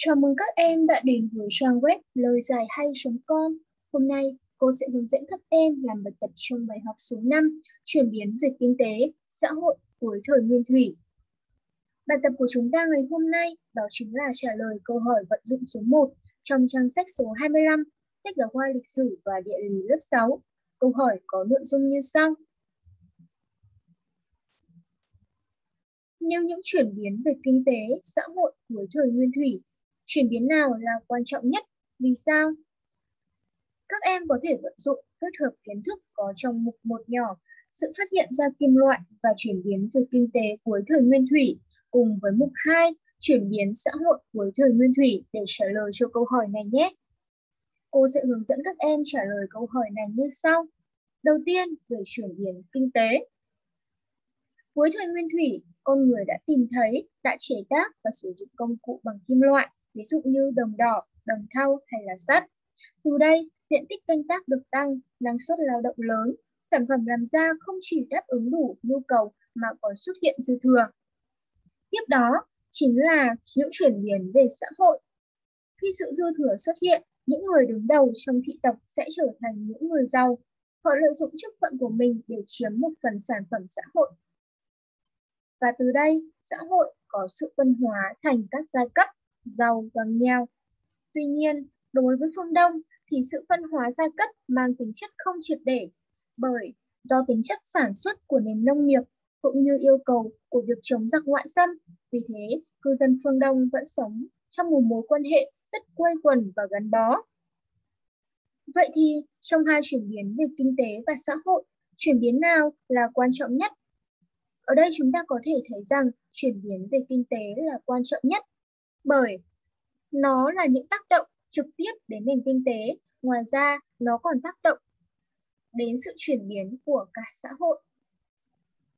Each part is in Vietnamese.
Chào mừng các em đã đến với trang web lời giải hay.com. Hôm nay, cô sẽ hướng dẫn các em làm bài tập trong bài học số 5, chuyển biến về kinh tế, xã hội cuối thời nguyên thủy. Bài tập của chúng ta ngày hôm nay đó chính là trả lời câu hỏi vận dụng số 1 trong trang sách số 25, sách giáo khoa lịch sử và địa lý lớp 6. Câu hỏi có nội dung như sau. Nêu những chuyển biến về kinh tế, xã hội cuối thời nguyên thủy chuyển biến nào là quan trọng nhất, vì sao? Các em có thể vận dụng kết hợp kiến thức có trong mục 1 nhỏ, sự phát hiện ra kim loại và chuyển biến về kinh tế cuối thời nguyên thủy, cùng với mục 2, chuyển biến xã hội cuối thời nguyên thủy để trả lời cho câu hỏi này nhé. Cô sẽ hướng dẫn các em trả lời câu hỏi này như sau. Đầu tiên, về chuyển biến kinh tế. Cuối thời nguyên thủy, con người đã tìm thấy, đã chế tác và sử dụng công cụ bằng kim loại ví dụ như đồng đỏ, đồng thau hay là sắt. Từ đây, diện tích canh tác được tăng, năng suất lao động lớn, sản phẩm làm ra không chỉ đáp ứng đủ nhu cầu mà còn xuất hiện dư thừa. Tiếp đó chính là những chuyển biến về xã hội. Khi sự dư thừa xuất hiện, những người đứng đầu trong thị tộc sẽ trở thành những người giàu. Họ lợi dụng chức phận của mình để chiếm một phần sản phẩm xã hội. Và từ đây, xã hội có sự phân hóa thành các giai cấp giàu và nghèo. Tuy nhiên, đối với phương Đông thì sự phân hóa giai cấp mang tính chất không triệt để bởi do tính chất sản xuất của nền nông nghiệp cũng như yêu cầu của việc chống giặc ngoại xâm. Vì thế, cư dân phương Đông vẫn sống trong một mối quan hệ rất quây quần và gắn bó. Vậy thì, trong hai chuyển biến về kinh tế và xã hội, chuyển biến nào là quan trọng nhất? Ở đây chúng ta có thể thấy rằng chuyển biến về kinh tế là quan trọng nhất bởi nó là những tác động trực tiếp đến nền kinh tế, ngoài ra nó còn tác động đến sự chuyển biến của cả xã hội.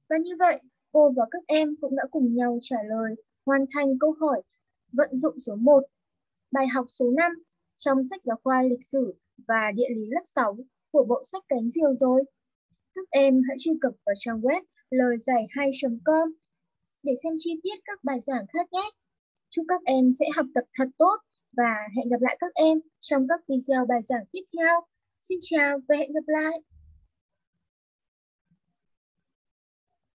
Và như vậy, cô và các em cũng đã cùng nhau trả lời hoàn thành câu hỏi vận dụng số 1, bài học số 5 trong sách giáo khoa lịch sử và địa lý lớp 6 của bộ sách cánh diều rồi. Các em hãy truy cập vào trang web lời giải hay.com để xem chi tiết các bài giảng khác nhé. Chúc các em sẽ học tập thật tốt và hẹn gặp lại các em trong các video bài giảng tiếp theo. Xin chào và hẹn gặp lại!